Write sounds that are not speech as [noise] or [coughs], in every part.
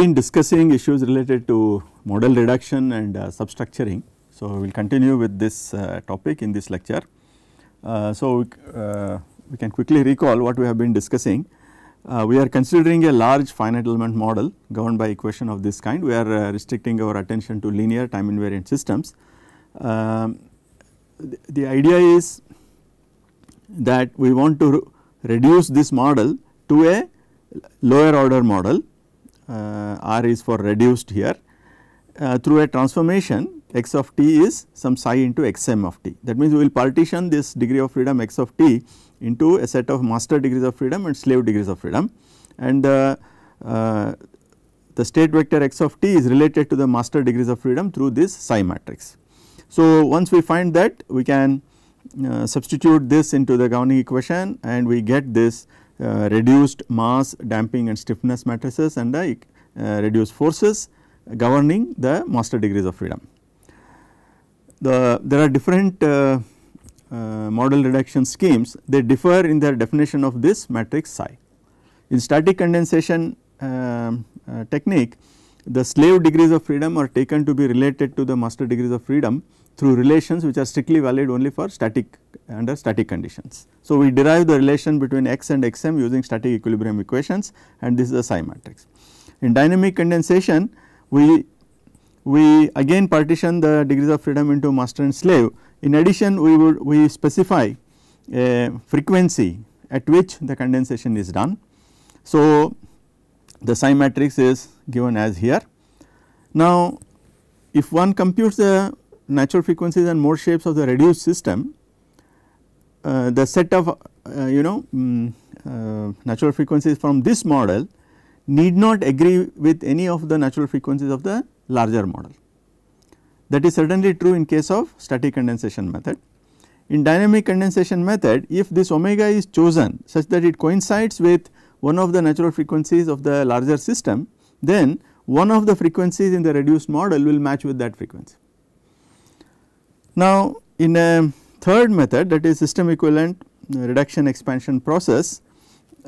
been discussing issues related to model reduction and uh, substructuring. So, we will continue with this uh, topic in this lecture. Uh, so, uh, we can quickly recall what we have been discussing. Uh, we are considering a large finite element model governed by equation of this kind. We are uh, restricting our attention to linear time invariant systems. Um, the, idea is that we want to reduce this model to a lower order model uh, R is for reduced here uh, through a transformation x of t is some psi into xm of t. That means, we will partition this degree of freedom x of t into a set of master degrees of freedom and slave degrees of freedom and uh, uh, the state vector x of t is related to the master degrees of freedom through this psi matrix. So, once we find that we can uh, substitute this into the governing equation and we get this uh, reduced mass damping and stiffness matrices and the uh, reduced forces governing the master degrees of freedom. The, there are different uh, uh, model reduction schemes they differ in their definition of this matrix psi. In static condensation um, uh, technique the slave degrees of freedom are taken to be related to the master degrees of freedom through relations which are strictly valid only for static under static conditions. So, we derive the relation between x and xm using static equilibrium equations and this is a psi matrix. In dynamic condensation we we again partition the degrees of freedom into master and slave. In addition we would we specify a frequency at which the condensation is done. So, the psi matrix is given as here. Now, if one computes the natural frequencies and mode shapes of the reduced system, uh, the set of uh, you know um, uh, natural frequencies from this model need not agree with any of the natural frequencies of the larger model. That is certainly true in case of static condensation method. In dynamic condensation method, if this omega is chosen such that it coincides with one of the natural frequencies of the larger system, then one of the frequencies in the reduced model will match with that frequency. Now, in a third method that is system equivalent reduction expansion process,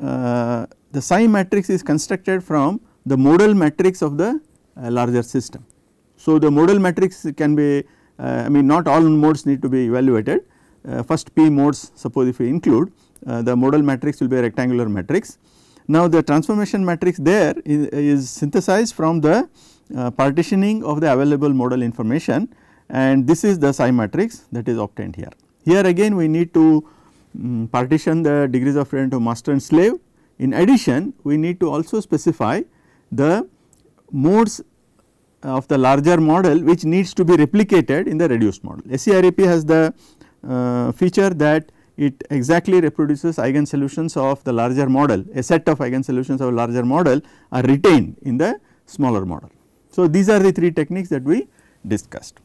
uh, the psi matrix is constructed from the modal matrix of the uh, larger system. So, the modal matrix can be uh, I mean not all modes need to be evaluated uh, first p modes suppose if we include uh, the modal matrix will be a rectangular matrix. Now, the transformation matrix there is, is synthesized from the uh, partitioning of the available modal information and this is the psi matrix that is obtained here. Here again we need to um, partition the degrees of freedom to master and slave. In addition we need to also specify the modes of the larger model which needs to be replicated in the reduced model. SEREP has the uh, feature that it exactly reproduces eigen solutions of the larger model, a set of eigen solutions of a larger model are retained in the smaller model. So, these are the three techniques that we discussed.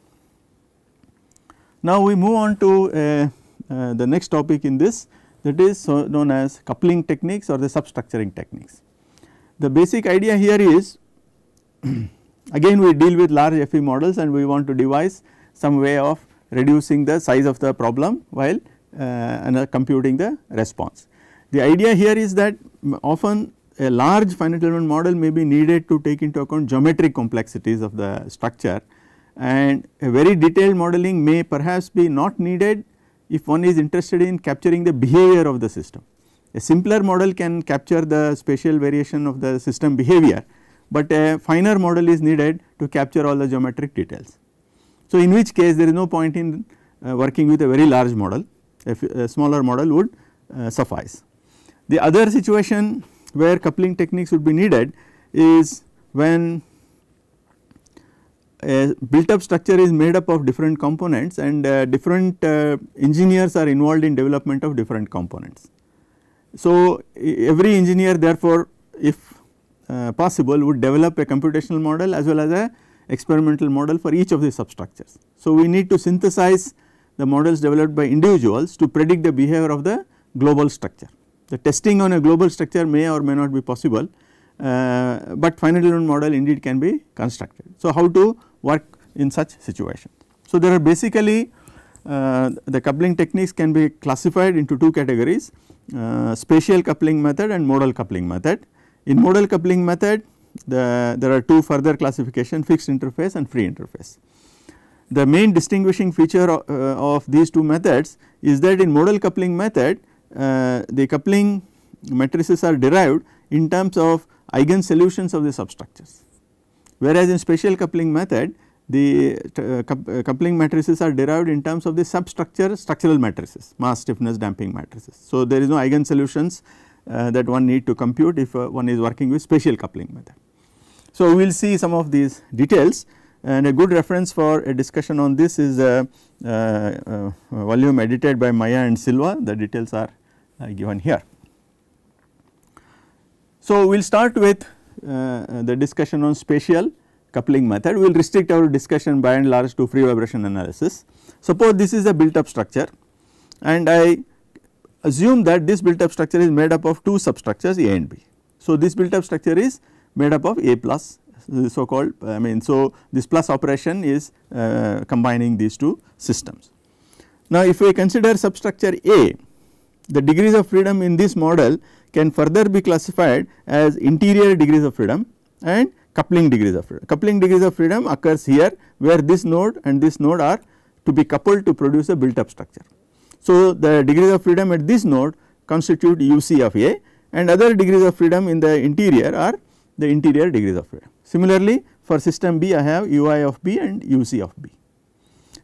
Now, we move on to uh, uh, the next topic in this that is so known as coupling techniques or the substructuring techniques. The basic idea here is [clears throat] again we deal with large FE models and we want to devise some way of reducing the size of the problem while uh, computing the response. The idea here is that often a large finite element model may be needed to take into account geometric complexities of the structure and a very detailed modeling may perhaps be not needed if one is interested in capturing the behavior of the system. A simpler model can capture the spatial variation of the system behavior, but a finer model is needed to capture all the geometric details. So, in which case there is no point in uh, working with a very large model, a, a smaller model would uh, suffice. The other situation where coupling techniques would be needed is when a built up structure is made up of different components and uh, different uh, engineers are involved in development of different components. So, every engineer therefore, if uh, possible would develop a computational model as well as a experimental model for each of the substructures. So, we need to synthesize the models developed by individuals to predict the behavior of the global structure. The testing on a global structure may or may not be possible, uh, but finite element model indeed can be constructed. So, how to work in such situation. So, there are basically uh, the coupling techniques can be classified into two categories uh, spatial coupling method and modal coupling method. In modal coupling method the, there are two further classification fixed interface and free interface. The main distinguishing feature of, uh, of these two methods is that in modal coupling method uh, the coupling matrices are derived in terms of eigen solutions of the substructures. Whereas in spatial coupling method the uh, coupling matrices are derived in terms of the substructure structural matrices mass stiffness damping matrices. So, there is no eigen solutions uh, that one need to compute if uh, one is working with spatial coupling method. So, we will see some of these details and a good reference for a discussion on this is a, a, a volume edited by Maia and Silva the details are given here. So, we will start with uh, the discussion on spatial coupling method. We will restrict our discussion by and large to free vibration analysis. Suppose this is a built up structure and I assume that this built up structure is made up of two substructures A and B. So, this built up structure is made up of A plus so called I mean so this plus operation is uh, combining these two systems. Now, if we consider substructure A the degrees of freedom in this model can further be classified as interior degrees of freedom and coupling degrees of freedom. Coupling degrees of freedom occurs here where this node and this node are to be coupled to produce a built up structure. So, the degrees of freedom at this node constitute UC of A and other degrees of freedom in the interior are the interior degrees of freedom. Similarly, for system B I have UI of B and UC of B.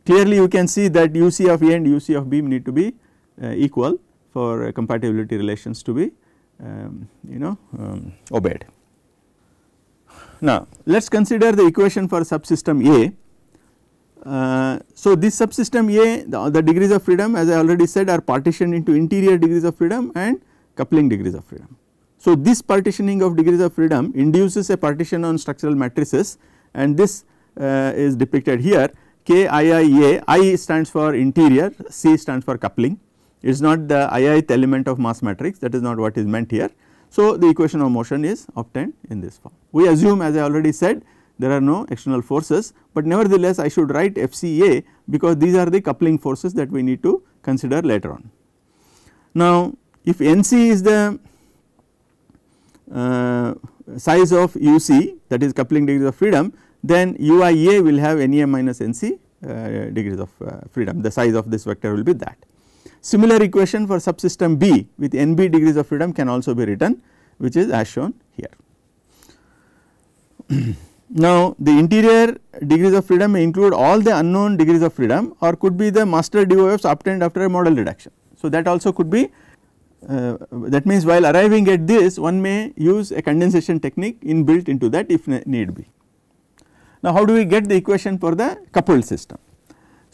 Clearly, you can see that UC of A and UC of B need to be uh, equal for uh, compatibility relations to be um, you know um, obeyed. Now, let us consider the equation for subsystem A. Uh, so, this subsystem A the, the, degrees of freedom as I already said are partitioned into interior degrees of freedom and coupling degrees of freedom. So, this partitioning of degrees of freedom induces a partition on structural matrices and this uh, is depicted here K I I A I stands for interior C stands for coupling it is not the ith element of mass matrix that is not what is meant here. So, the equation of motion is obtained in this form. We assume as I already said there are no external forces, but nevertheless I should write FCA because these are the coupling forces that we need to consider later on. Now, if NC is the uh, size of UC that is coupling degrees of freedom then UIA will have NA minus NC uh, degrees of uh, freedom the size of this vector will be that. Similar equation for subsystem B with NB degrees of freedom can also be written which is as shown here. [clears throat] now the interior degrees of freedom may include all the unknown degrees of freedom or could be the master DOFs obtained after a model reduction. So that also could be uh, that means while arriving at this one may use a condensation technique inbuilt into that if need be. Now how do we get the equation for the coupled system?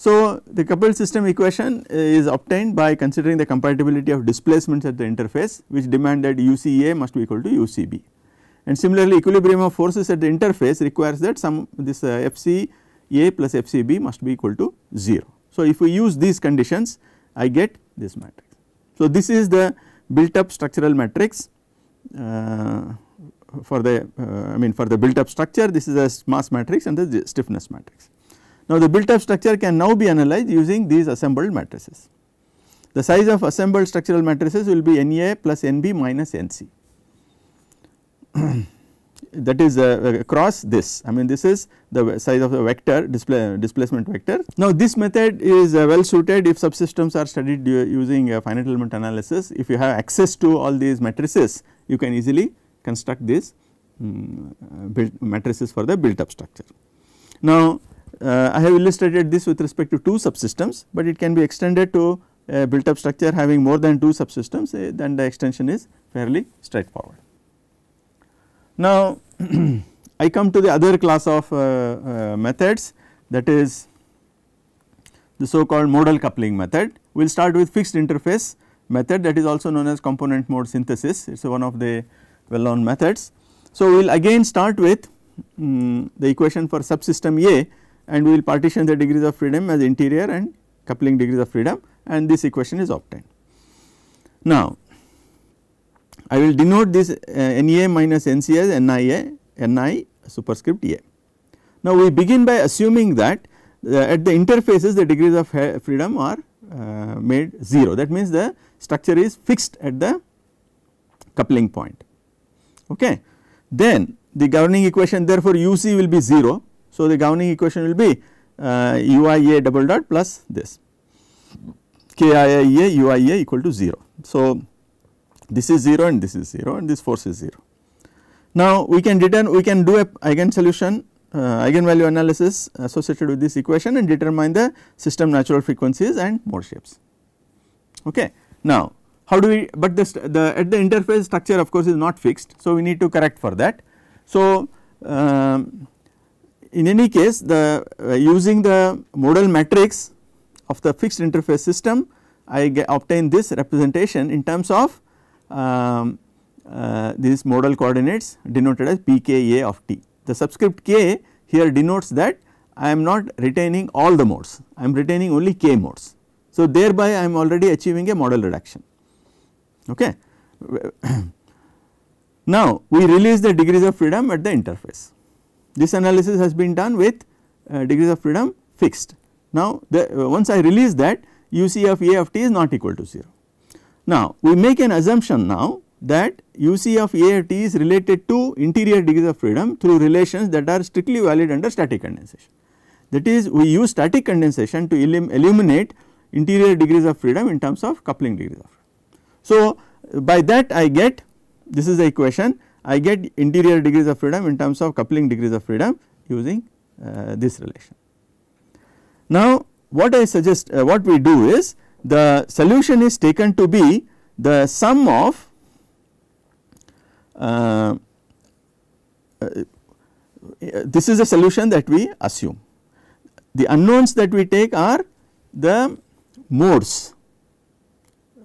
So the coupled system equation is obtained by considering the compatibility of displacements at the interface which demand that UCA must be equal to UCB. And similarly equilibrium of forces at the interface requires that some this uh, FCA plus FCB must be equal to 0. So if we use these conditions I get this matrix. So, this is the built up structural matrix uh, for the uh, I mean for the built up structure this is a mass matrix and the stiffness matrix. Now, the built up structure can now be analyzed using these assembled matrices. The size of assembled structural matrices will be NA plus NB minus NC. [clears throat] that is uh, across this I mean this is the size of the vector display, displacement vector. Now this method is uh, well suited if subsystems are studied using uh, finite element analysis if you have access to all these matrices you can easily construct these um, built matrices for the built up structure. Now uh, I have illustrated this with respect to two subsystems, but it can be extended to a built up structure having more than two subsystems uh, then the extension is fairly straightforward. Now, [clears throat] I come to the other class of uh, uh, methods that is the so called modal coupling method. We will start with fixed interface method that is also known as component mode synthesis it is one of the well known methods. So, we will again start with um, the equation for subsystem A and we will partition the degrees of freedom as interior and coupling degrees of freedom and this equation is obtained. Now, I will denote this uh, NA minus NC as NIA, NI superscript A. Now we begin by assuming that uh, at the interfaces the degrees of freedom are uh, made 0 that means the structure is fixed at the coupling point. Okay. Then the governing equation therefore UC will be 0. So, the governing equation will be uh, UIA double dot plus this KIIA UIA equal to 0. So, this is 0 and this is 0 and this force is 0. Now, we can determine we can do a eigen solution uh, eigenvalue analysis associated with this equation and determine the system natural frequencies and mode shapes. Okay. Now, how do we but the, the at the interface structure of course is not fixed. So, we need to correct for that. So, um, in any case the uh, using the modal matrix of the fixed interface system I obtain this representation in terms of um, uh, these modal coordinates denoted as pka of t. The subscript k here denotes that I am not retaining all the modes, I am retaining only k modes. So, thereby I am already achieving a modal reduction. Okay. [clears throat] now, we release the degrees of freedom at the interface. This analysis has been done with uh, degrees of freedom fixed. Now, the, uh, once I release that UC of A of t is not equal to 0. Now, we make an assumption now that UC of A of t is related to interior degrees of freedom through relations that are strictly valid under static condensation. That is we use static condensation to eliminate interior degrees of freedom in terms of coupling degrees of freedom. So, by that I get this is the equation I get interior degrees of freedom in terms of coupling degrees of freedom using uh, this relation. Now, what I suggest uh, what we do is the solution is taken to be the sum of uh, uh, this is a solution that we assume. The unknowns that we take are the modes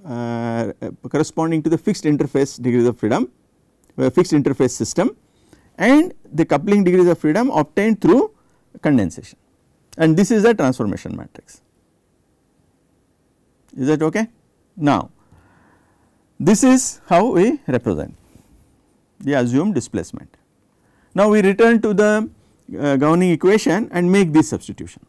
uh, corresponding to the fixed interface degrees of freedom, uh, fixed interface system and the coupling degrees of freedom obtained through condensation and this is the transformation matrix. Is that okay? Now, this is how we represent the assumed displacement. Now, we return to the uh, governing equation and make this substitution.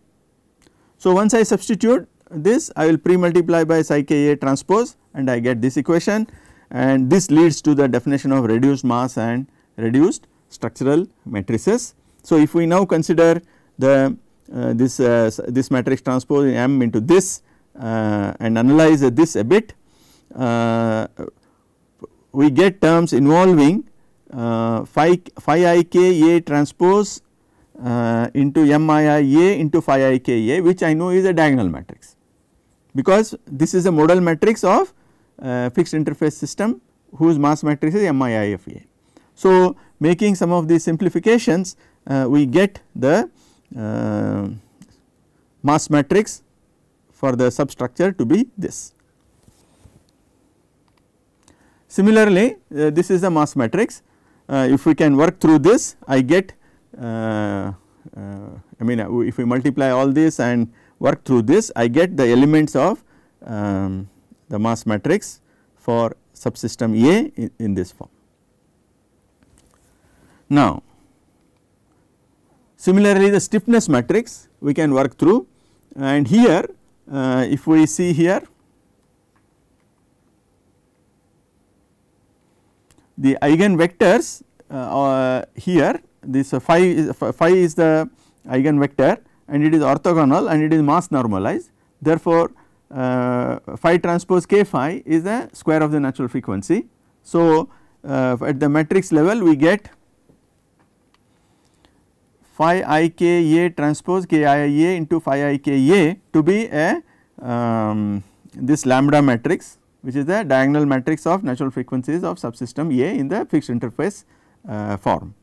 So, once I substitute this I will pre multiply by psi k A transpose and I get this equation and this leads to the definition of reduced mass and reduced structural matrices. So, if we now consider the uh, this uh, this matrix transpose M into this uh, and analyze this a bit uh, we get terms involving uh, phi, phi i k A transpose uh, into M i i A into phi i k A which I know is a diagonal matrix because this is a modal matrix of fixed interface system whose mass matrix is MIIFA. So, making some of these simplifications uh, we get the uh, mass matrix for the substructure to be this. Similarly, uh, this is the mass matrix uh, if we can work through this I get uh, I mean if we multiply all this and work through this I get the elements of um, the mass matrix for subsystem A in, in this form. Now, similarly the stiffness matrix we can work through and here uh, if we see here the eigenvectors uh, uh, here this phi is, phi is the eigenvector and it is orthogonal and it is mass normalized. Therefore, uh, phi transpose k phi is the square of the natural frequency. So, uh, at the matrix level we get phi i k a transpose k i a into phi i k a to be a um, this lambda matrix which is the diagonal matrix of natural frequencies of subsystem A in the fixed interface uh, form.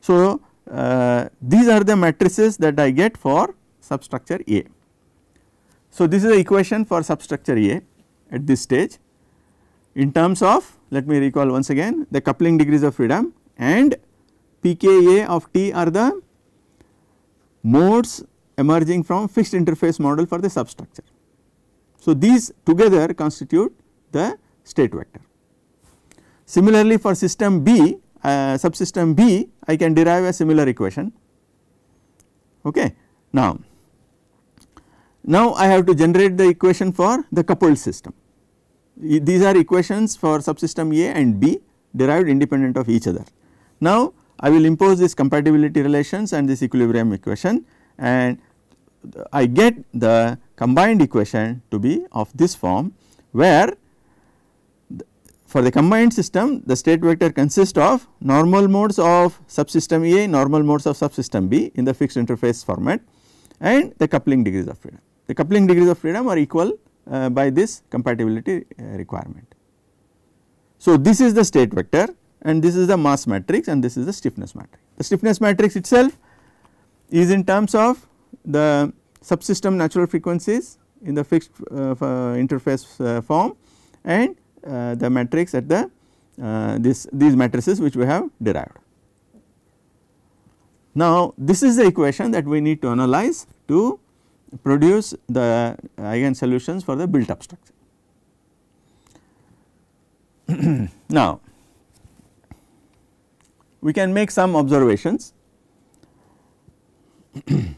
So, uh, these are the matrices that I get for substructure A. So, this is the equation for substructure A at this stage in terms of let me recall once again the coupling degrees of freedom and pKa of T are the modes emerging from fixed interface model for the substructure. So, these together constitute the state vector. Similarly, for system B uh, subsystem B I can derive a similar equation. Okay. Now, now I have to generate the equation for the coupled system. These are equations for subsystem A and B derived independent of each other. Now, I will impose this compatibility relations and this equilibrium equation and I get the combined equation to be of this form where for the combined system the state vector consists of normal modes of subsystem A, normal modes of subsystem B in the fixed interface format and the coupling degrees of freedom. The coupling degrees of freedom are equal uh, by this compatibility uh, requirement. So, this is the state vector and this is the mass matrix and this is the stiffness matrix. The stiffness matrix itself is in terms of the subsystem natural frequencies in the fixed uh, interface uh, form and uh, the matrix at the uh, this these matrices which we have derived. Now, this is the equation that we need to analyze to produce the eigen solutions for the built up structure. [clears throat] now, we can make some observations. [clears throat]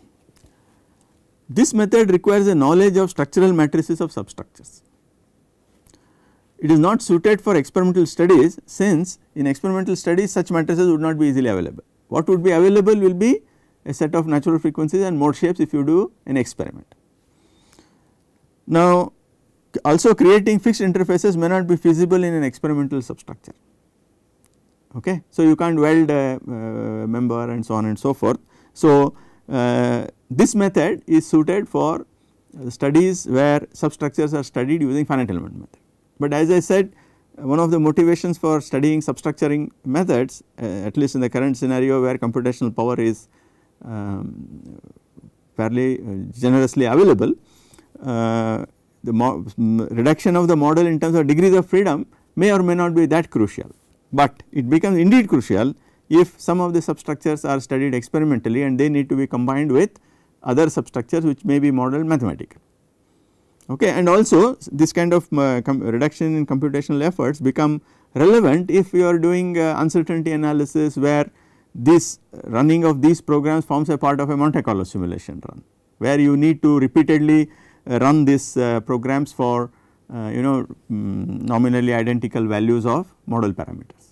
this method requires a knowledge of structural matrices of substructures. It is not suited for experimental studies since in experimental studies such matrices would not be easily available. What would be available will be a set of natural frequencies and mode shapes if you do an experiment. Now also creating fixed interfaces may not be feasible in an experimental substructure. Okay. So, you can't weld a uh, member and so on and so forth. So, uh, this method is suited for studies where substructures are studied using finite element method. But as I said one of the motivations for studying substructuring methods uh, at least in the current scenario where computational power is um, fairly uh, generously available uh, the reduction of the model in terms of degrees of freedom may or may not be that crucial, but it becomes indeed crucial if some of the substructures are studied experimentally and they need to be combined with other substructures which may be modeled mathematically. Okay. And also this kind of uh, reduction in computational efforts become relevant if you are doing uh, uncertainty analysis where this running of these programs forms a part of a Monte Carlo simulation run where you need to repeatedly uh, run these uh, programs for uh, you know um, nominally identical values of model parameters.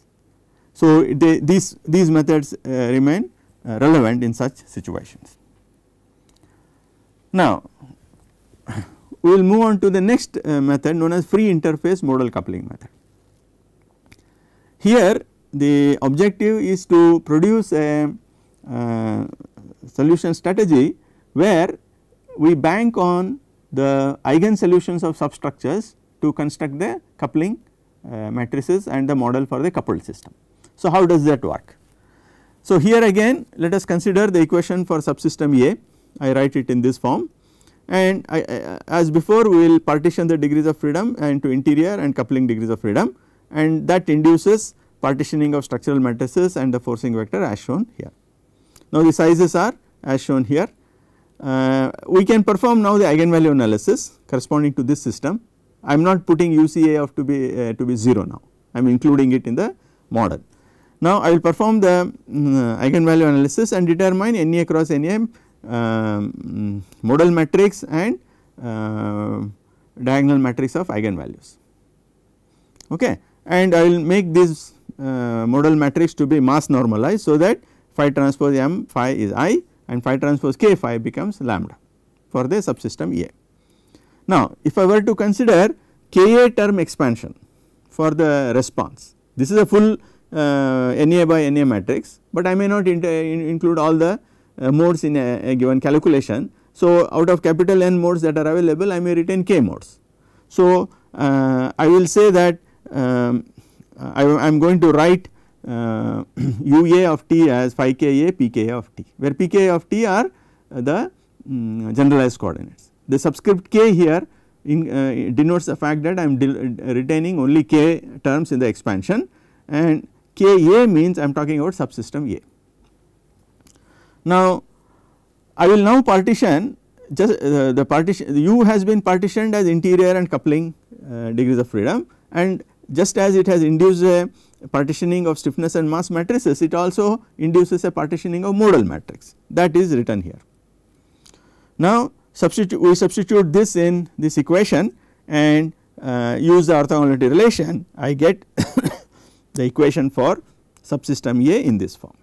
So, they, these, these methods remain relevant in such situations. Now, [laughs] we will move on to the next method known as free interface modal coupling method. Here the objective is to produce a uh, solution strategy where we bank on the eigen solutions of substructures to construct the coupling uh, matrices and the model for the coupled system. So, how does that work? So, here again let us consider the equation for subsystem A, I write it in this form and I, I, as before we will partition the degrees of freedom into interior and coupling degrees of freedom and that induces partitioning of structural matrices and the forcing vector as shown here. Now, the sizes are as shown here uh, we can perform now the eigenvalue analysis corresponding to this system. I am not putting UCA of to be uh, to be 0 now, I am including it in the model. Now, I will perform the um, eigenvalue analysis and determine NA across NA um, modal matrix and uh, diagonal matrix of eigenvalues. Okay. And I will make this uh, modal matrix to be mass normalized. So, that phi transpose m phi is i and phi transpose k phi becomes lambda for the subsystem A. Now, if I were to consider Ka term expansion for the response, this is a full uh, Na by Na matrix, but I may not in include all the uh, modes in a, a, given calculation. So, out of capital N modes that are available I may retain k modes. So, uh, I will say that um, I am going to write uh, [clears throat] ua of t as phi k a p k a of t where p k a of t are the um, generalized coordinates. The subscript k here in, uh, denotes the fact that I am retaining only k terms in the expansion and k a means I am talking about subsystem A. Now, I will now partition just uh, the partition u has been partitioned as interior and coupling uh, degrees of freedom and just as it has induced a partitioning of stiffness and mass matrices, it also induces a partitioning of modal matrix that is written here. Now, substitute we substitute this in this equation and uh, use the orthogonality relation, I get [coughs] the equation for subsystem A in this form.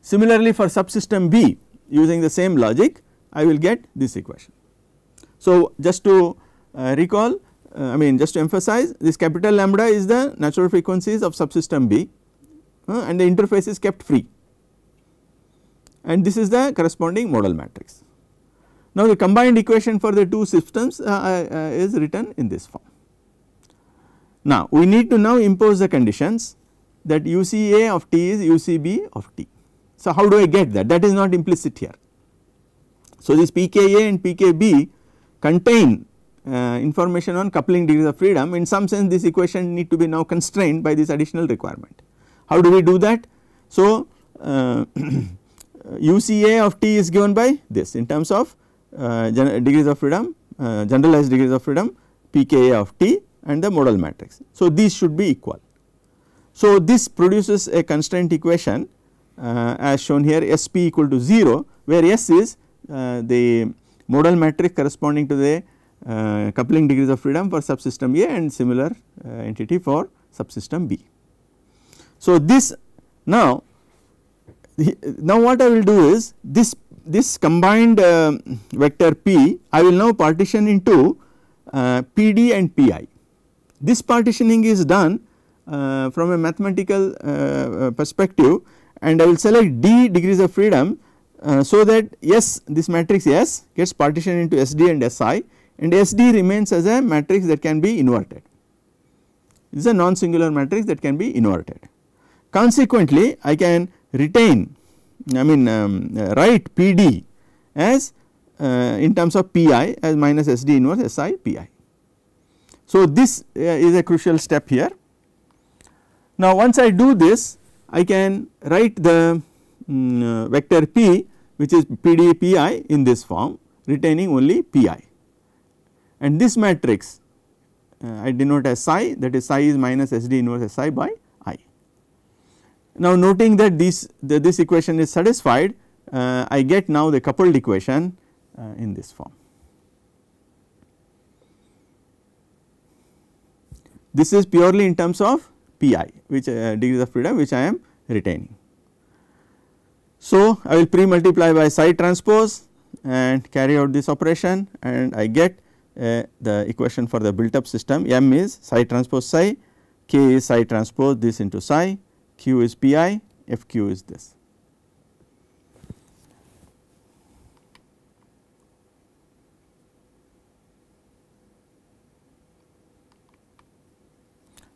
Similarly, for subsystem B using the same logic, I will get this equation. So, just to recall uh, I mean just to emphasize this capital lambda is the natural frequencies of subsystem B uh, and the interface is kept free and this is the corresponding modal matrix. Now, the combined equation for the two systems uh, uh, is written in this form. Now, we need to now impose the conditions that UCA of t is UCB of t. So, how do I get that? That is not implicit here. So, this pKa and pKb contain uh, information on coupling degrees of freedom in some sense this equation need to be now constrained by this additional requirement. How do we do that? So, uh, [clears throat] UCA of t is given by this in terms of uh, degrees of freedom uh, generalized degrees of freedom pKa of t and the modal matrix. So, these should be equal. So, this produces a constraint equation uh, as shown here SP equal to 0 where S is uh, the modal matrix corresponding to the coupling degrees of freedom for subsystem A and similar uh, entity for subsystem B. So, this now now what I will do is this this combined uh, vector P I will now partition into uh, PD and PI. This partitioning is done uh, from a mathematical uh, perspective and I will select D degrees of freedom uh, so that S this matrix S gets partitioned into SD and SI and SD remains as a matrix that can be inverted. This is a non-singular matrix that can be inverted. Consequently, I can retain I mean um, uh, write PD as uh, in terms of Pi as minus SD inverse Si Pi. So, this uh, is a crucial step here. Now, once I do this I can write the um, vector P which is PD Pi in this form retaining only Pi and this matrix uh, I denote as psi that is psi is minus SD inverse Si by i. now, noting that this the, this equation is satisfied uh, I get now the coupled equation uh, in this form. This is purely in terms of pi which uh, degrees of freedom which I am retaining. So, I will pre multiply by psi transpose and carry out this operation and I get the equation for the built up system m is psi transpose psi, k is psi transpose this into psi q is pi, fq is this.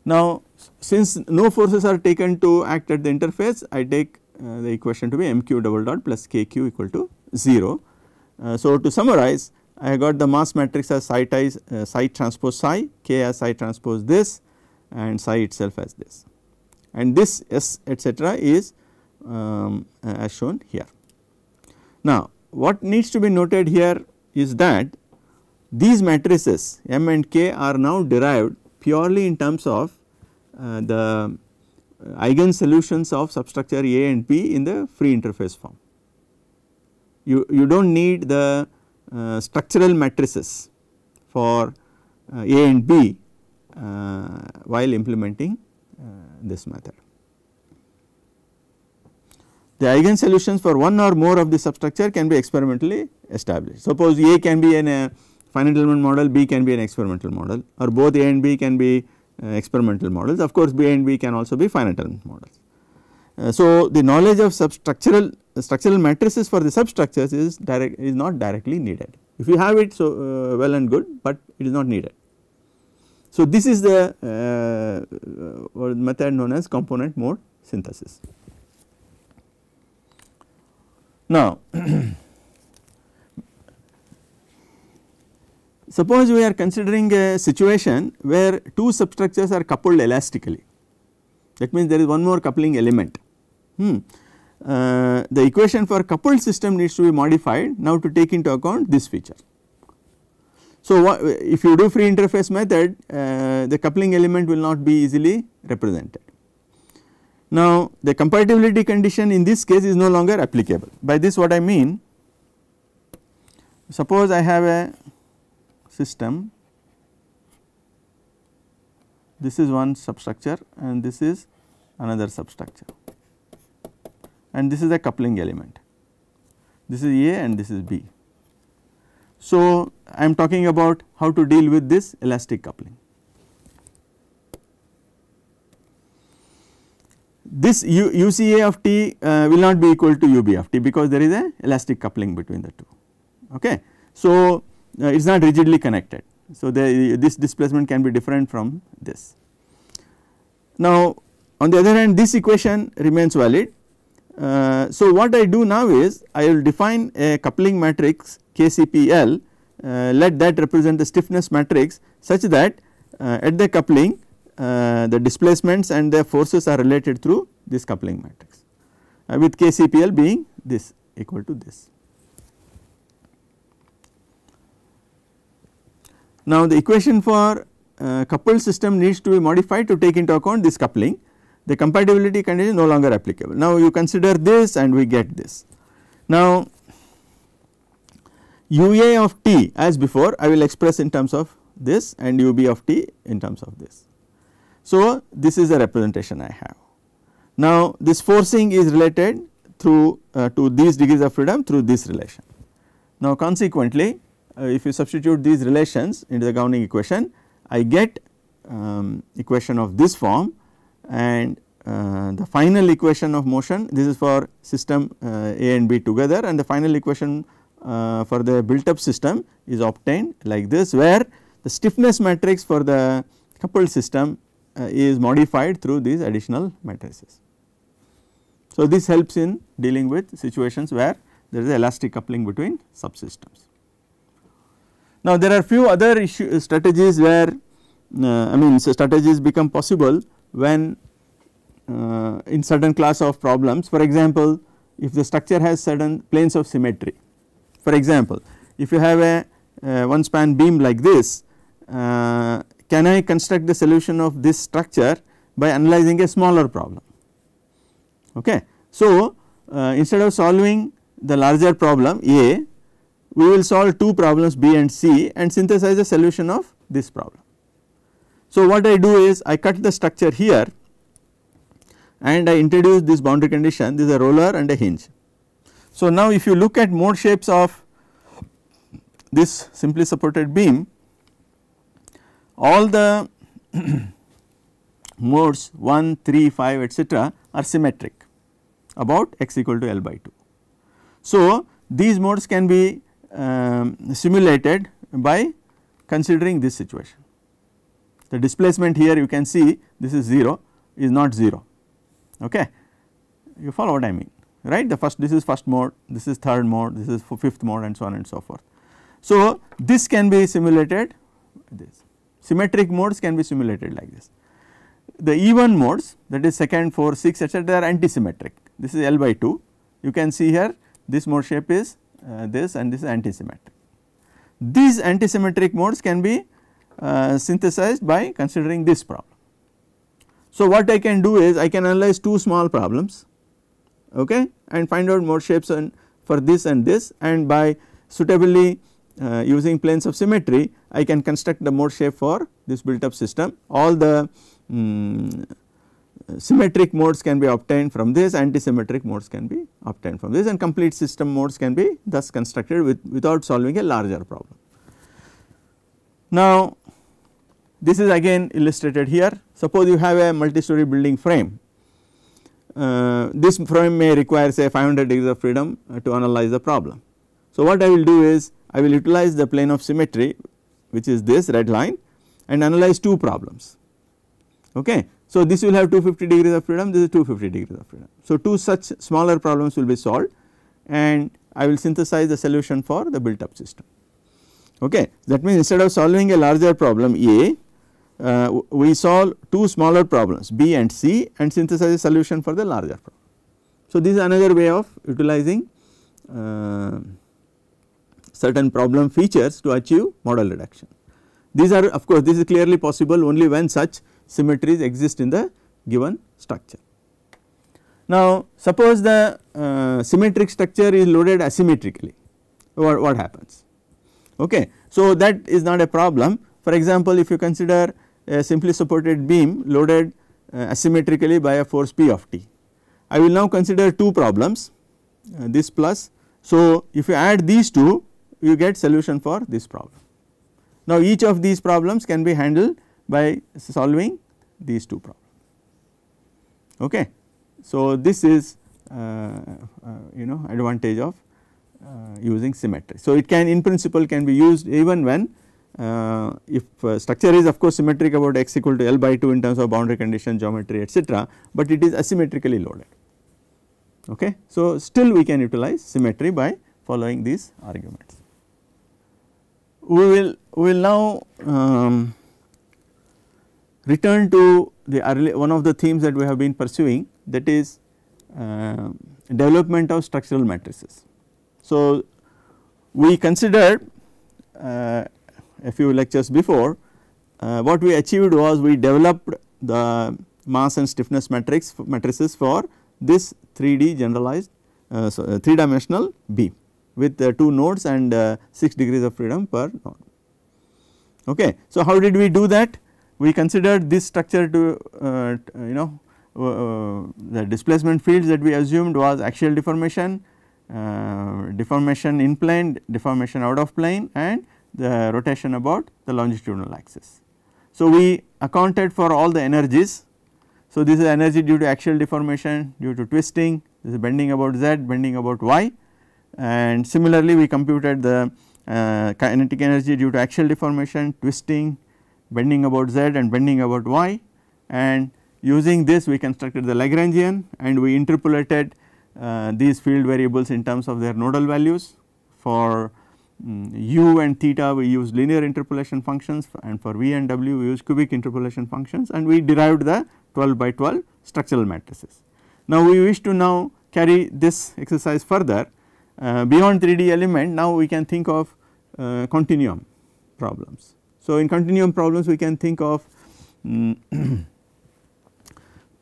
Now, since no forces are taken to act at the interface, I take uh, the equation to be mq double dot plus kq equal to 0. Uh, so, to summarize I got the mass matrix as psi, ties, uh, psi transpose psi, k as psi transpose this and psi itself as this and this S etcetera is um, as shown here. Now, what needs to be noted here is that these matrices M and K are now derived purely in terms of uh, the eigen solutions of substructure A and B in the free interface form. You, you do not need the uh, structural matrices for uh, A and B uh, while implementing this method. The eigen solutions for one or more of the substructure can be experimentally established. Suppose A can be an uh, finite element model, B can be an experimental model or both A and B can be uh, experimental models. Of course, B and B can also be finite element models. Uh, so, the knowledge of substructural structural matrices for the substructures is direct is not directly needed. If you have it so uh, well and good, but it is not needed. So, this is the uh, uh method known as component mode synthesis. Now, [coughs] suppose we are considering a situation where two substructures are coupled elastically that means there is one more coupling element. Hmm. Uh, the equation for coupled system needs to be modified now to take into account this feature. So, if you do free interface method uh, the coupling element will not be easily represented. Now, the compatibility condition in this case is no longer applicable by this what I mean suppose I have a system this is one substructure and this is another substructure and this is a coupling element. This is A and this is B. So, I am talking about how to deal with this elastic coupling. This U, UCA of t uh, will not be equal to UB of t because there is a elastic coupling between the two. Okay. So, uh, it is not rigidly connected. So, the, this displacement can be different from this. Now, on the other hand this equation remains valid. Uh, so, what I do now is I will define a coupling matrix KCPL uh, let that represent the stiffness matrix such that uh, at the coupling uh, the displacements and the forces are related through this coupling matrix uh, with KCPL being this equal to this. Now the equation for coupled system needs to be modified to take into account this coupling the compatibility condition is no longer applicable. Now you consider this and we get this. Now UA of t as before I will express in terms of this and UB of t in terms of this. So, this is the representation I have. Now, this forcing is related through uh, to these degrees of freedom through this relation. Now, consequently, uh, if you substitute these relations into the governing equation, I get um, equation of this form and uh, the final equation of motion this is for system uh, A and B together and the final equation uh, for the built up system is obtained like this where the stiffness matrix for the coupled system uh, is modified through these additional matrices. So, this helps in dealing with situations where there is elastic coupling between subsystems. Now, there are few other issue strategies where uh, I mean so strategies become possible when uh, in certain class of problems for example, if the structure has certain planes of symmetry. For example, if you have a uh, one span beam like this uh, can I construct the solution of this structure by analyzing a smaller problem. Okay. So, uh, instead of solving the larger problem A, we will solve two problems B and C and synthesize a solution of this problem. So, what I do is I cut the structure here and I introduce this boundary condition this is a roller and a hinge. So, now if you look at mode shapes of this simply supported beam all the [clears throat] modes 1, 3, 5 etcetera are symmetric about x equal to L by 2. So, these modes can be um, simulated by considering this situation. The displacement here you can see this is 0 is not 0 okay you follow what I mean right the first this is first mode this is third mode this is fifth mode and so on and so forth. So, this can be simulated this Symmetric modes can be simulated like this. The even modes that is second, fourth, sixth etc. they are antisymmetric. This is L by 2. You can see here this mode shape is uh, this and this is antisymmetric. These antisymmetric modes can be uh, synthesized by considering this problem. So, what I can do is I can analyze two small problems okay, and find out mode shapes and for this and this and by suitably uh, using planes of symmetry I can construct the mode shape for this built up system all the um, symmetric modes can be obtained from this anti-symmetric modes can be obtained from this and complete system modes can be thus constructed with without solving a larger problem. Now this is again illustrated here suppose you have a multi-story building frame uh, this frame may require say 500 degrees of freedom uh, to analyze the problem. So what I will do is I will utilize the plane of symmetry which is this red line and analyze two problems. Okay. So, this will have 250 degrees of freedom, this is 250 degrees of freedom. So, two such smaller problems will be solved and I will synthesize the solution for the built up system. Okay. That means instead of solving a larger problem A, uh, we solve two smaller problems B and C and synthesize a solution for the larger problem. So, this is another way of utilizing uh, certain problem features to achieve model reduction. These are of course, this is clearly possible only when such symmetries exist in the given structure. Now, suppose the uh, symmetric structure is loaded asymmetrically, what, what happens? Okay. So, that is not a problem. For example, if you consider a simply supported beam loaded uh, asymmetrically by a force P of t I will now consider two problems uh, this plus. So, if you add these two you get solution for this problem. Now, each of these problems can be handled by solving these two problems. Okay. So, this is uh, uh, you know advantage of uh, using symmetry. So, it can in principle can be used even when uh, if uh, structure is of course symmetric about x equal to L by 2 in terms of boundary condition geometry etc., but it is asymmetrically loaded. Okay. So, still we can utilize symmetry by following these arguments. We will we will now um, return to the early one of the themes that we have been pursuing that is uh, development of structural matrices. So, we considered uh, a few lectures before uh, what we achieved was we developed the mass and stiffness matrix matrices for this 3D generalized uh, so, uh, 3 dimensional beam with uh, 2 nodes and uh, 6 degrees of freedom per node. Okay. So, how did we do that? We considered this structure to uh, you know the displacement fields that we assumed was axial deformation, deformation in plane, deformation out of plane and the rotation about the longitudinal axis. So, we accounted for all the energies. So, this is energy due to axial deformation, due to twisting, this is bending about z, bending about y and similarly we computed the uh, kinetic energy due to axial deformation, twisting, bending about z and bending about y and using this we constructed the Lagrangian and we interpolated uh, these field variables in terms of their nodal values for um, u and theta we use linear interpolation functions and for v and w we use cubic interpolation functions and we derived the 12 by 12 structural matrices. Now we wish to now carry this exercise further uh, beyond 3D element now we can think of uh, continuum problems. So in continuum problems we can think of um, [coughs]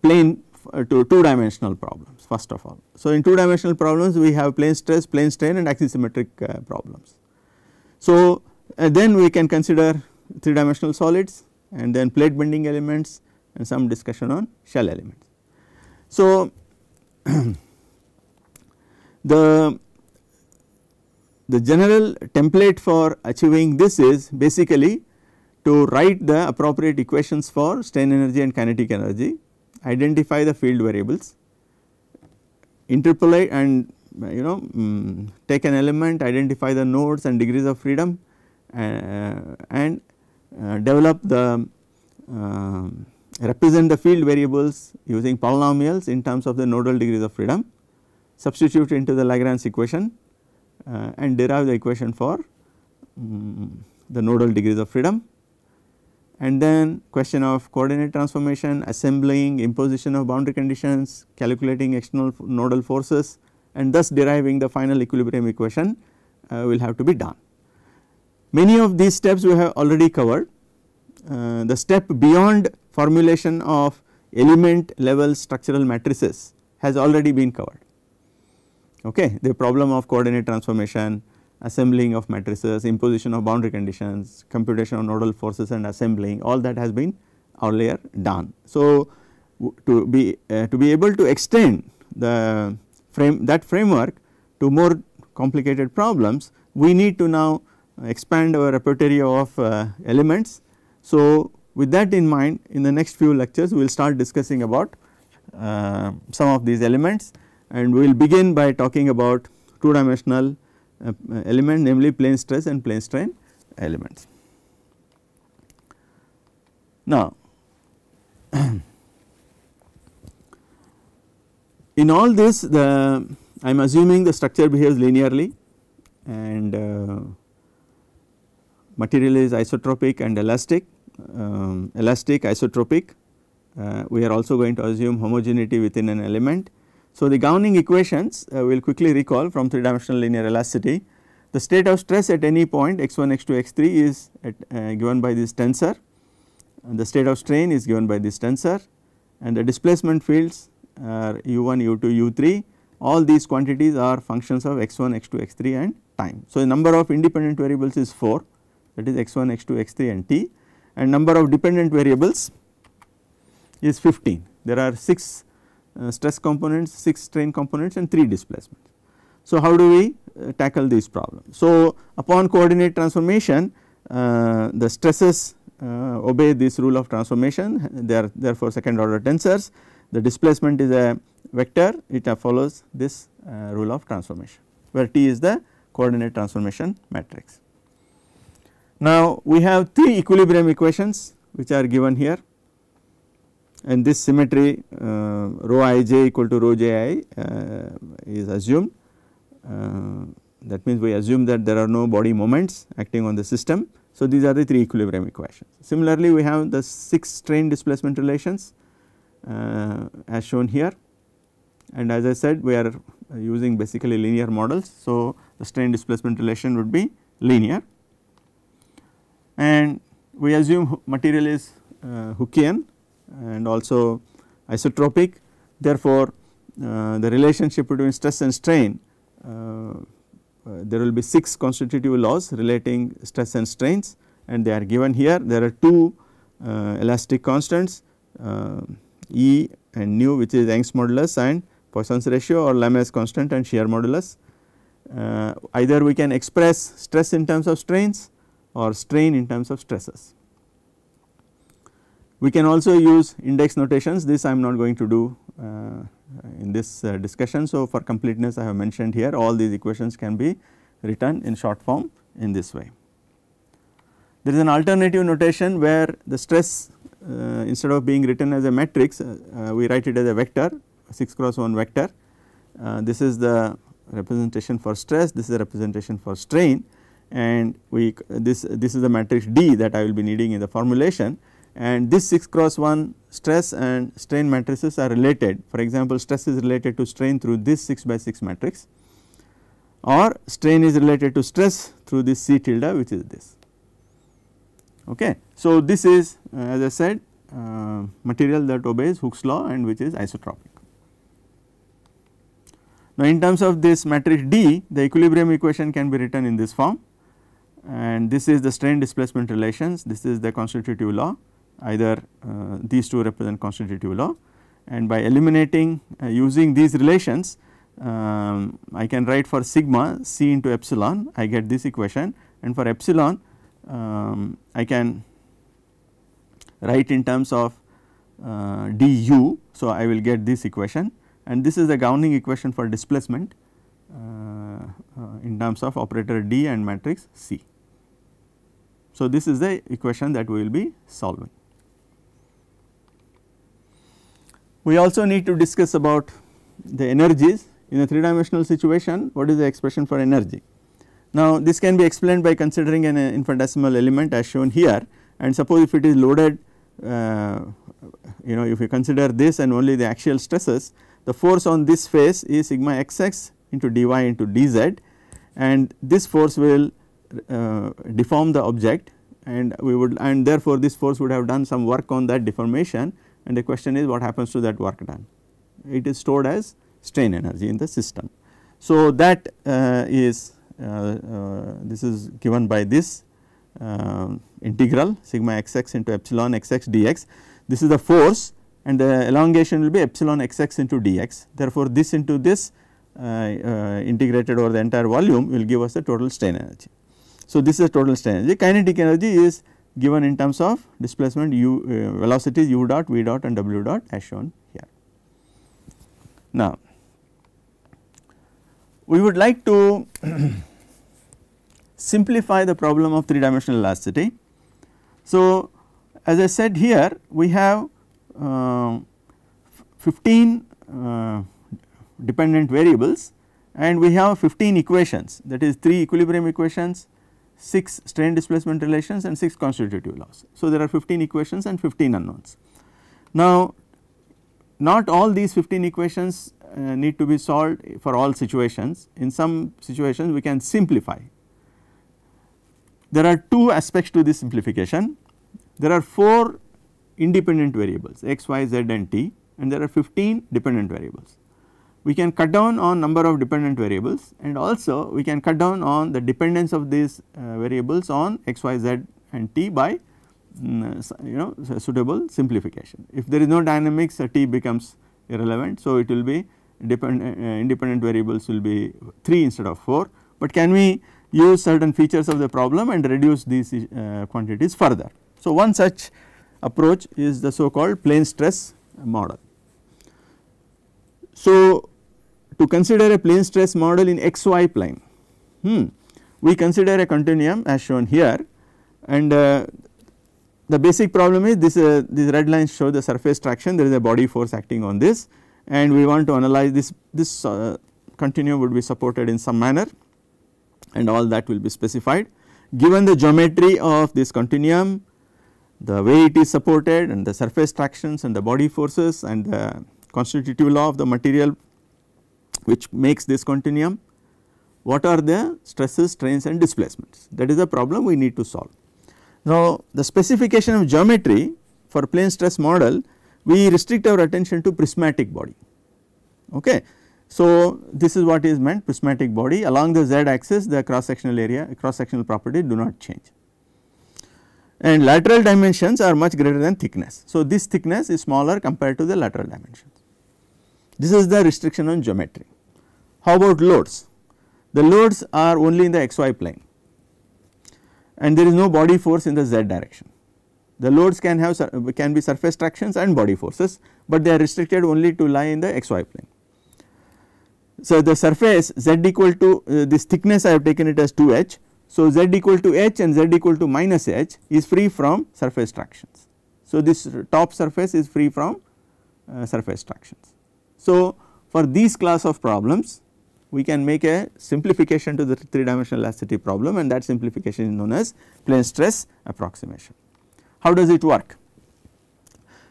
plane uh, to 2 dimensional problems first of all. So in 2 dimensional problems we have plane stress, plane strain and axisymmetric uh, problems. So uh, then we can consider 3 dimensional solids and then plate bending elements and some discussion on shell elements. So [clears throat] the the general template for achieving this is basically to write the appropriate equations for strain energy and kinetic energy, identify the field variables, interpolate and you know um, take an element, identify the nodes and degrees of freedom uh, and uh, develop the uh, represent the field variables using polynomials in terms of the nodal degrees of freedom, substitute into the Lagrange equation uh, and derive the equation for um, the nodal degrees of freedom. And then question of coordinate transformation, assembling, imposition of boundary conditions, calculating external nodal forces and thus deriving the final equilibrium equation uh, will have to be done. Many of these steps we have already covered. Uh, the step beyond formulation of element level structural matrices has already been covered okay, the problem of coordinate transformation, assembling of matrices, imposition of boundary conditions, computation of nodal forces and assembling all that has been earlier done. So, to be uh, to be able to extend the frame that framework to more complicated problems we need to now expand our repertoire of uh, elements. So, with that in mind in the next few lectures we will start discussing about uh, some of these elements and we will begin by talking about 2 dimensional uh, element namely plane stress and plane strain elements. Now, [clears throat] in all this the I am assuming the structure behaves linearly and uh, material is isotropic and elastic, um, elastic isotropic. Uh, we are also going to assume homogeneity within an element so, the governing equations uh, we will quickly recall from 3 dimensional linear elasticity. The state of stress at any point x1, x2, x3 is at, uh, given by this tensor and the state of strain is given by this tensor and the displacement fields u1, u2, u3 all these quantities are functions of x1, x2, x3 and time. So, the number of independent variables is 4 that is x1, x2, x3 and t and number of dependent variables is 15. There are 6 uh, stress components, 6 strain components and 3 displacements. So, how do we uh, tackle these problems? So, upon coordinate transformation uh, the stresses uh, obey this rule of transformation they are therefore second order tensors the displacement is a vector it follows this uh, rule of transformation where T is the coordinate transformation matrix. Now, we have 3 equilibrium equations which are given here and this symmetry uh, rho i j equal to rho j i uh, is assumed. Uh, that means we assume that there are no body moments acting on the system. So, these are the 3 equilibrium equations. Similarly, we have the 6 strain displacement relations as shown here and as I said we are using basically linear models. So, the strain displacement relation would be linear and we assume material is uh, Hookean and also isotropic. Therefore, uh, the relationship between stress and strain uh, uh there will be 6 constitutive laws relating stress and strains and they are given here. There are 2 uh, elastic constants uh, E and nu which is Young's modulus and Poisson's ratio or Lamé's constant and shear modulus. either we can express stress in terms of strains or strain in terms of stresses. We can also use index notations this I am not going to do uh, in this uh, discussion. So, for completeness I have mentioned here all these equations can be written in short form in this way. There is an alternative notation where the stress uh, instead of being written as a matrix uh, uh, we write it as a vector 6 cross 1 vector. Uh, this is the representation for stress this is a representation for strain and we this this is the matrix D that I will be needing in the formulation and this 6 cross 1 stress and strain matrices are related for example stress is related to strain through this 6 by 6 matrix or strain is related to stress through this C tilde which is this. Okay. So, this is uh, as I said uh, material that obeys Hooke's law and which is isotropic. Now, in terms of this matrix D the equilibrium equation can be written in this form. And this is the strain displacement relations. This is the constitutive law. Either uh, these two represent constitutive law. And by eliminating uh, using these relations um, I can write for sigma c into epsilon. I get this equation. And for epsilon um, I can write in terms of uh, du. So, I will get this equation and this is the governing equation for displacement uh, uh, in terms of operator D and matrix C. So, this is the equation that we will be solving. We also need to discuss about the energies in a 3 dimensional situation what is the expression for energy. Now this can be explained by considering an infinitesimal element as shown here and suppose if it is loaded uh, you know if we consider this and only the axial stresses the force on this face is sigma xx into dy into dz and this force will uh, deform the object and we would and therefore this force would have done some work on that deformation and the question is what happens to that work done. It is stored as strain energy in the system. So, that uh, is this is given by this uh, integral sigma xx into epsilon xx dx. This is the force and the elongation will be epsilon xx into dx. Therefore, this into this integrated over the entire volume will give us the total strain energy. So, this is total strain energy. Kinetic energy is given in terms of displacement u uh, velocities u dot, v dot and w dot as shown here. Now, we would like to [clears throat] simplify the problem of 3 dimensional elasticity. So, as I said here we have uh, 15 uh, dependent variables and we have 15 equations that is 3 equilibrium equations, 6 strain displacement relations and 6 constitutive laws. So, there are 15 equations and 15 unknowns. Now, not all these 15 equations uh, need to be solved for all situations. In some situations we can simplify. There are two aspects to this simplification. There are 4 independent variables x, y, z and t and there are 15 dependent variables we can cut down on number of dependent variables and also we can cut down on the dependence of these uh, variables on x, y, z and t by um, you know suitable simplification. If there is no dynamics t becomes irrelevant. So, it will be depend, uh, independent variables will be 3 instead of 4, but can we use certain features of the problem and reduce these uh, quantities further. So, one such approach is the so called plane stress model. So, to consider a plane stress model in xy plane, hmm, we consider a continuum as shown here and uh, the basic problem is this uh, these red lines show the surface traction there is a body force acting on this and we want to analyze this this uh, continuum would be supported in some manner and all that will be specified. Given the geometry of this continuum the way it is supported and the surface tractions and the body forces and the constitutive law of the material which makes this continuum what are the stresses, strains and displacements that is the problem we need to solve. Now the specification of geometry for plane stress model we restrict our attention to prismatic body okay. So this is what is meant prismatic body along the z axis the cross sectional area cross sectional property do not change and lateral dimensions are much greater than thickness. So this thickness is smaller compared to the lateral dimensions. This is the restriction on geometry. How about loads? The loads are only in the xy plane and there is no body force in the z direction. The loads can have can be surface tractions and body forces, but they are restricted only to lie in the xy plane. So, the surface z equal to uh, this thickness I have taken it as 2 h. So, z equal to h and z equal to minus h is free from surface tractions. So, this top surface is free from uh, surface tractions. So, for these class of problems we can make a simplification to the 3 dimensional elasticity problem and that simplification is known as plane stress approximation. How does it work?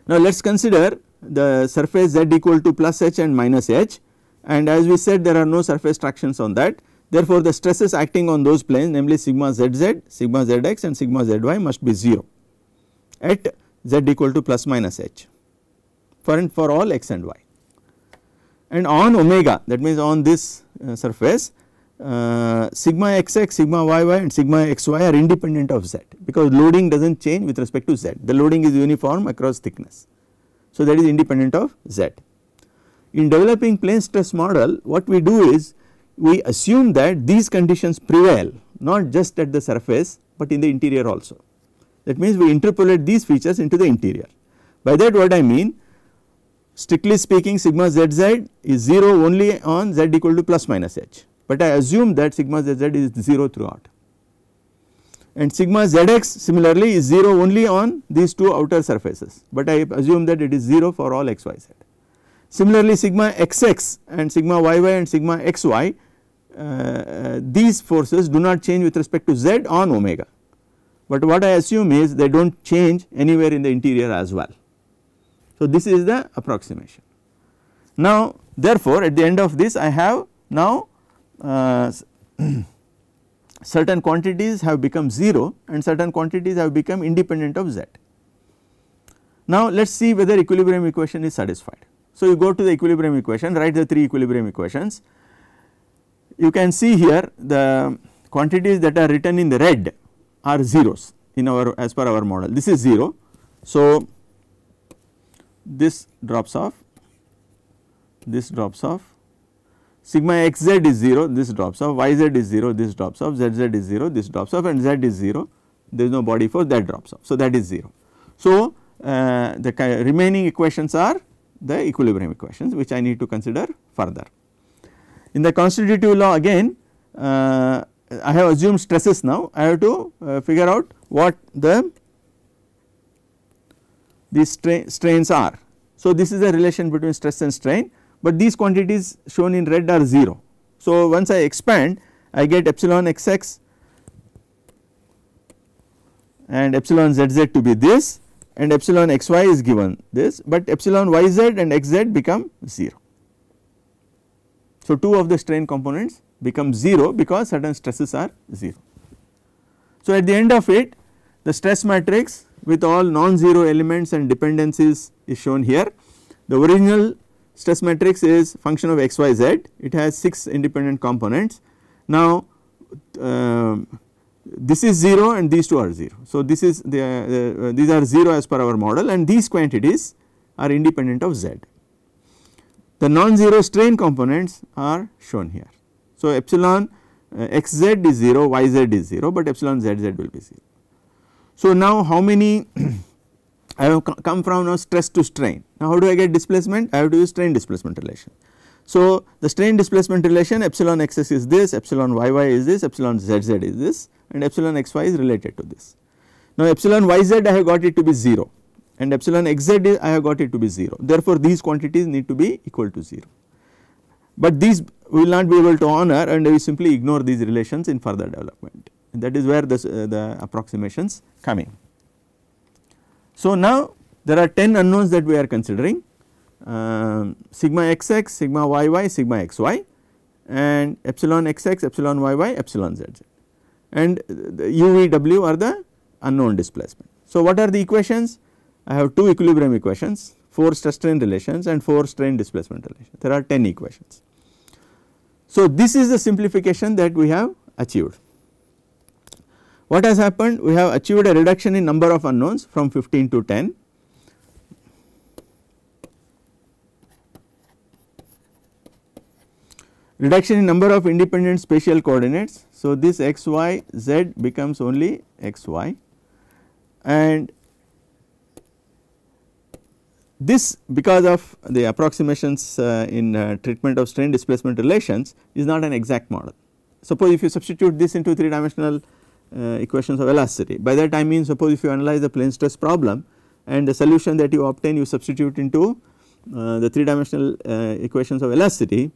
Now let us consider the surface z equal to plus h and minus h and as we said there are no surface tractions on that therefore the stresses acting on those planes namely sigma zz, sigma zx and sigma zy must be 0 at z equal to plus minus h for, for all x and y and on omega that means on this uh, surface uh, sigma xx, sigma yy and sigma xy are independent of z because loading does not change with respect to z the loading is uniform across thickness. So that is independent of z. In developing plane stress model what we do is we assume that these conditions prevail not just at the surface but in the interior also. That means we interpolate these features into the interior. By that what I mean strictly speaking sigma zz is 0 only on z equal to plus minus h, but I assume that sigma zz is 0 throughout and sigma zx similarly is 0 only on these two outer surfaces, but I assume that it is 0 for all x y z. Similarly sigma xx and sigma yy and sigma xy uh, these forces do not change with respect to z on omega, but what I assume is they do not change anywhere in the interior as well. So, this is the approximation. Now, therefore, at the end of this I have now uh, [clears throat] certain quantities have become 0 and certain quantities have become independent of z. Now, let us see whether equilibrium equation is satisfied. So, you go to the equilibrium equation write the 3 equilibrium equations. You can see here the quantities that are written in the red are zeros in our as per our model this is 0. So, this drops off, this drops off, sigma xz is 0, this drops off, yz is 0, this drops off, zz is 0, this drops off and z is 0, there is no body force that drops off. So, that is 0. So, uh, the remaining equations are the equilibrium equations which I need to consider further. In the constitutive law again uh, I have assumed stresses now I have to uh, figure out what the these strains are. So, this is a relation between stress and strain, but these quantities shown in red are 0. So, once I expand I get epsilon xx and epsilon zz to be this and epsilon xy is given this, but epsilon yz and xz become 0. So, two of the strain components become 0 because certain stresses are 0. So, at the end of it the stress matrix with all non-zero elements and dependencies is shown here. The original stress matrix is function of x, y, z, it has 6 independent components. Now uh, this is 0 and these two are 0. So this is the, uh, these are 0 as per our model and these quantities are independent of z. the non-zero strain components are shown here. So, epsilon uh, xz is 0, yz is 0, but epsilon zz will be 0. So, now how many [clears throat] I have come from now stress to strain. Now, how do I get displacement? I have to use strain displacement relation. So, the strain displacement relation epsilon xs is this, epsilon yy is this, epsilon zz is this and epsilon xy is related to this. Now, epsilon yz I have got it to be 0 and epsilon xz is I have got it to be 0. Therefore, these quantities need to be equal to 0, but these we will not be able to honor and we simply ignore these relations in further development that is where this, uh, the approximations come in. So, now there are 10 unknowns that we are considering uh, sigma xx, sigma yy, sigma xy and epsilon xx, epsilon yy, epsilon zz and the UVW are the unknown displacement. So, what are the equations? I have two equilibrium equations, 4 stress strain relations and 4 strain displacement relations. There are 10 equations. So, this is the simplification that we have achieved. What has happened? We have achieved a reduction in number of unknowns from 15 to 10. Reduction in number of independent spatial coordinates. So, this x, y, z becomes only x, y and this because of the approximations uh, in uh, treatment of strain displacement relations is not an exact model. Suppose if you substitute this into 3 dimensional equations of elasticity by that I mean suppose if you analyze the plane stress problem and the solution that you obtain you substitute into uh, the 3 dimensional uh, equations of elasticity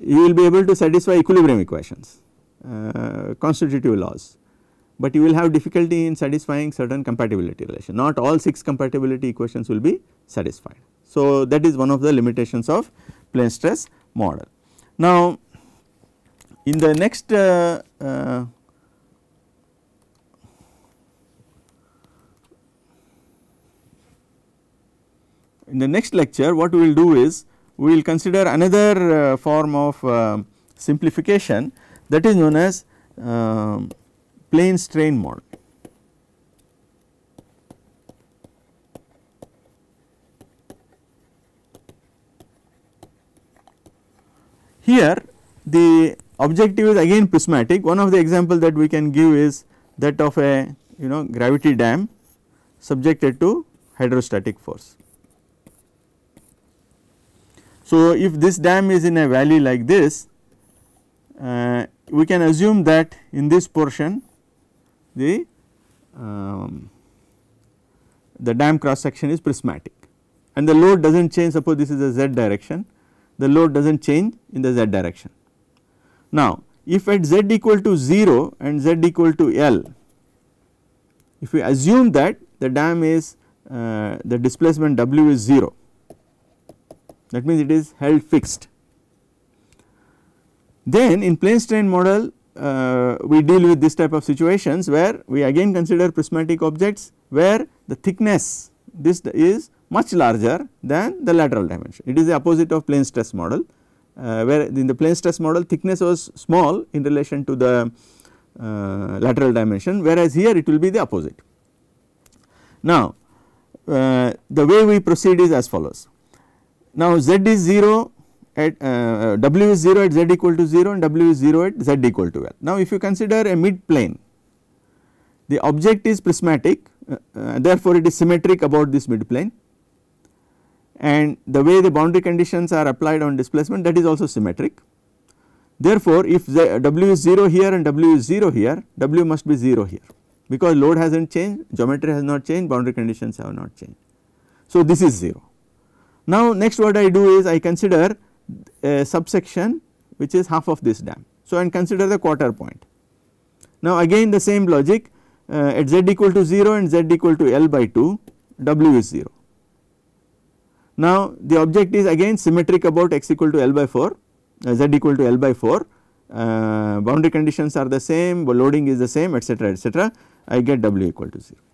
you will be able to satisfy equilibrium equations uh, constitutive laws but you will have difficulty in satisfying certain compatibility relation not all 6 compatibility equations will be satisfied. So, that is one of the limitations of plane stress model. Now, in the next uh, uh, in the next lecture what we will do is we will consider another uh, form of uh, simplification that is known as uh, plane strain model. Here the objective is again prismatic one of the example that we can give is that of a you know gravity dam subjected to hydrostatic force. So, if this dam is in a valley like this uh, we can assume that in this portion the um, the dam cross section is prismatic and the load does not change suppose this is a z direction the load does not change in the z direction. Now, if at z equal to 0 and z equal to L if we assume that the dam is uh, the displacement W is 0 that means it is held fixed. Then in plane strain model uh, we deal with this type of situations where we again consider prismatic objects where the thickness this is much larger than the lateral dimension. It is the opposite of plane stress model uh, where in the plane stress model thickness was small in relation to the uh, lateral dimension whereas here it will be the opposite. Now uh, the way we proceed is as follows. Now z is 0 at uh, w is 0 at z equal to 0 and w is 0 at z equal to L. Now if you consider a mid plane the object is prismatic uh, uh, therefore it is symmetric about this mid plane and the way the boundary conditions are applied on displacement that is also symmetric. Therefore if w is 0 here and w is 0 here w must be 0 here because load has not changed geometry has not changed boundary conditions have not changed. So this is 0. Now next what I do is I consider a subsection which is half of this dam. So, and consider the quarter point. Now, again the same logic uh, at z equal to 0 and z equal to L by 2 W is 0. Now, the object is again symmetric about x equal to L by 4 uh, z equal to L by 4 uh, boundary conditions are the same loading is the same etc etc I get W equal to 0.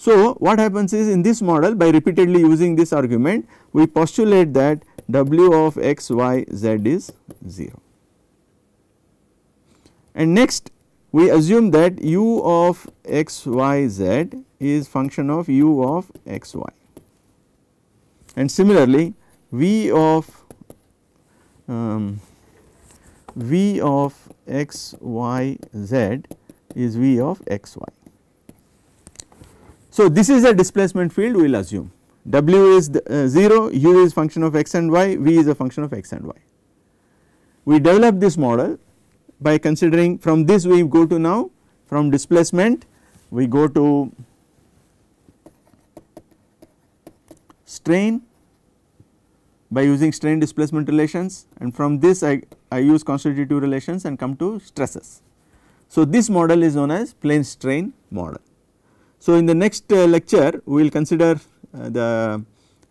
So, what happens is in this model by repeatedly using this argument we postulate that W of x, y, z is 0. And next we assume that u of x, y, z is function of u of x, y. And similarly V of um, V of x y z is V of x y. So, this is a displacement field we will assume W is the, uh, 0, U is function of x and y, V is a function of x and y. We develop this model by considering from this we go to now from displacement we go to strain by using strain displacement relations and from this I, I use constitutive relations and come to stresses. So, this model is known as plane strain model. So, in the next uh, lecture we will consider uh, the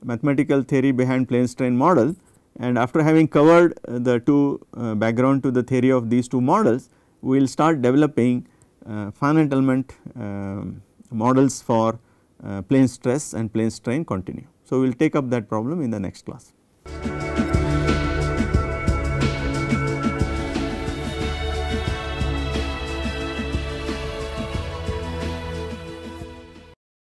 mathematical theory behind plane strain model and after having covered uh, the two background to the theory of these two models we will start developing finite element models for plane stress and plane strain continue. So, we will take up that problem in the next class.